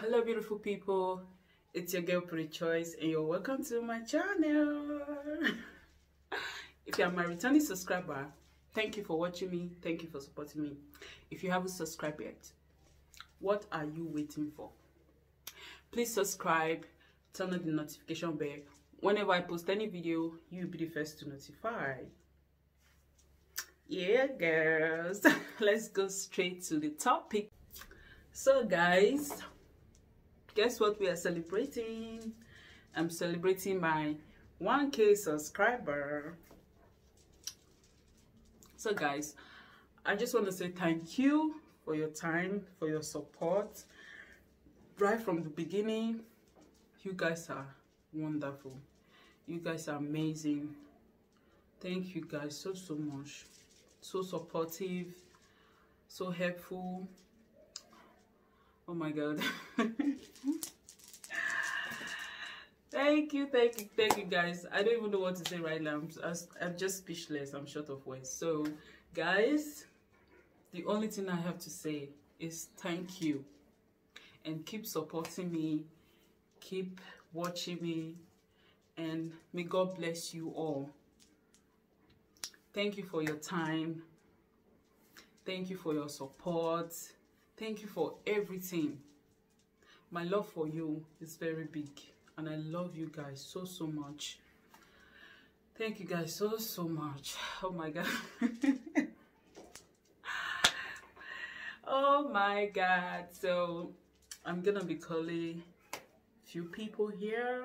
hello beautiful people. It's your girl pretty choice and you're welcome to my channel. If you are my returning subscriber thank you for watching me. Thank you for supporting me. If you haven't subscribed yet what are you waiting for? Please subscribe turn on the notification bell. Whenever i post any video you'll be the first to notify. Yeah girls. Let's go straight to the topic. So guys guess what we are celebrating? I'm celebrating my 1k subscriber. So guys i just want to say thank you for your time for your support. Right from the beginning you guys are wonderful. You guys are amazing. Thank you guys so so much. So supportive so helpful oh my god. Thank you thank you thank you guys. I don't even know what to say right now. I'm, I'm just speechless. I'm short of words. So guys the only thing i have to say is thank you. And keep supporting me. Keep watching me. And may god bless you all. Thank you for your time. Thank you for your support Thank you for everything. My love for you is very big and I love you guys so, so much. Thank you guys so, so much. Oh my God. oh my God. So I'm gonna be calling few people here.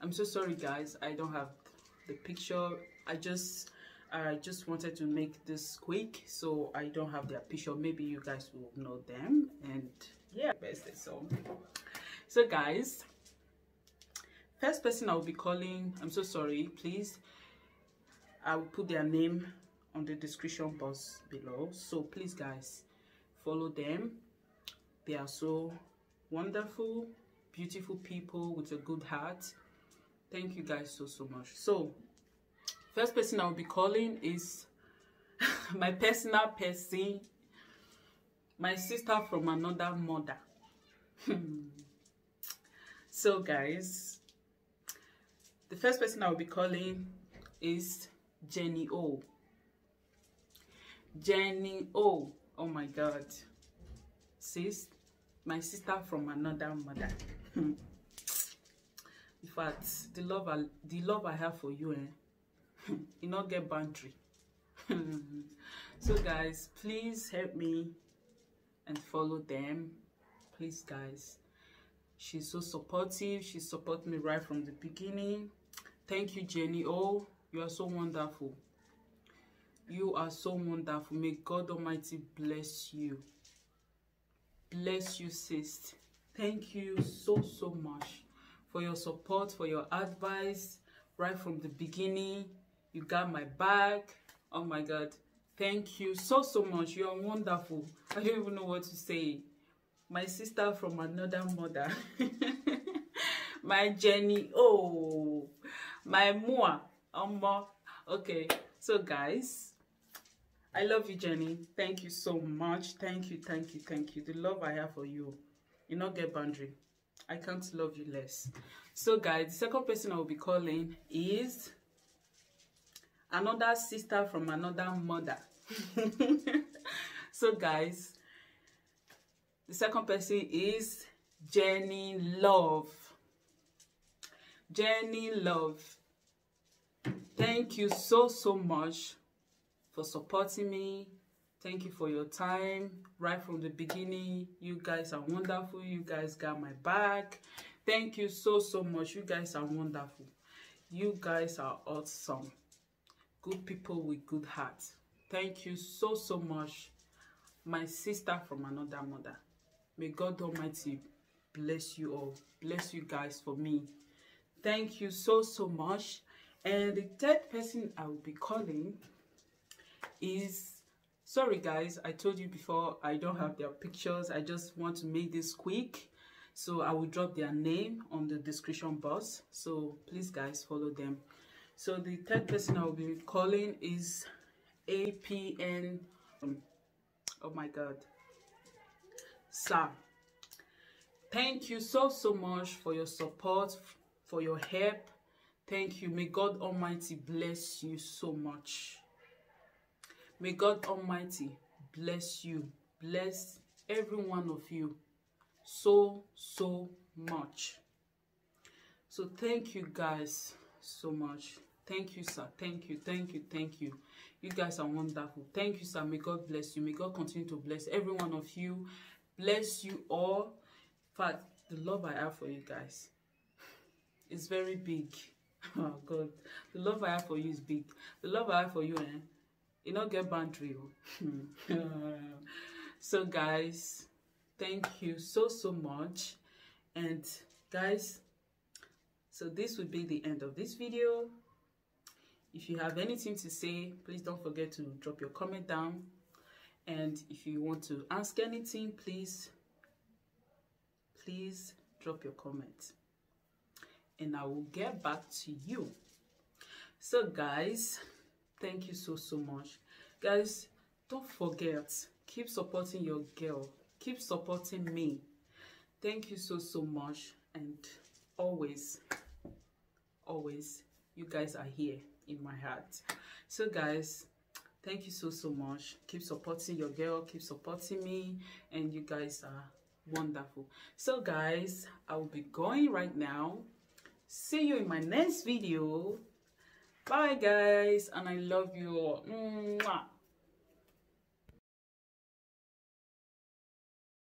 I'm so sorry guys. I don't have the picture. I just I just wanted to make this quick so I don't have their picture. Maybe you guys will know them and yeah best so. So guys first person I'll be calling I'm so sorry please I will put their name on the description box below. So please guys follow them. They are so wonderful beautiful people with a good heart. Thank you guys so so much. So First person I'll be calling is my personal person, my sister from another mother. so guys, the first person I'll be calling is Jenny O. Jenny O. Oh my God. Sis, my sister from another mother. In fact, the love I, the love I have for you, eh? you not get boundary. So guys please help me and follow them. Please guys. She's so supportive. She supported me right from the beginning. Thank you jenny oh you are so wonderful. You are so wonderful. May god almighty bless you. Bless you sis. Thank you so so much for your support for your advice right from the beginning you got my back. Oh my god. Thank you so so much. You are wonderful. I don't even know what to say. My sister from another mother. My jenny. Oh. My mua. Um, okay. So guys i love you jenny. Thank you so much. Thank you thank you thank you. The love i have for you you not get boundary. I can't love you less. So guys the second person i will be calling is another sister from another mother. So guys the second person is jenny love. Jenny love thank you so so much for supporting me. Thank you for your time right from the beginning. You guys are wonderful. You guys got my back. Thank you so so much. You guys are wonderful. You guys are awesome good people with good hearts. Thank you so, so much, my sister from another mother. May God Almighty bless you all. Bless you guys for me. Thank you so, so much. And the third person I will be calling is sorry guys i told you before i don't have their pictures i just want to make this quick so i will drop their name on the description box so please guys follow them so the third person I will be calling is APN. Um, oh my God. Sam. thank you so so much for your support for your help thank you may god almighty bless you so much may god almighty bless you bless every one of you so so much so thank you guys so much thank you sir. Thank you thank you thank you. You guys are wonderful. Thank you sir. May god bless you. May god continue to bless every one of you. Bless you all. Fact the love i have for you guys is very big. Oh god. The love i have for you is big. The love i have for you eh e no get boundary o so guys thank you so so much. And guys so this would be the end of this video if you have anything to say please don't forget to drop your comment down. And if you want to ask anything please please drop your comment. And I will get back to you. So guys thank you so so much. Guys don't forget keep supporting your girl. Keep supporting me. Thank you so so much. And always always you guys are here in my heart. So guys thank you so so much. Keep supporting your girl keep supporting me and you guys are wonderful. So guys i will be going right now. See you in my next video. Bye guys and i love you all. Mwah.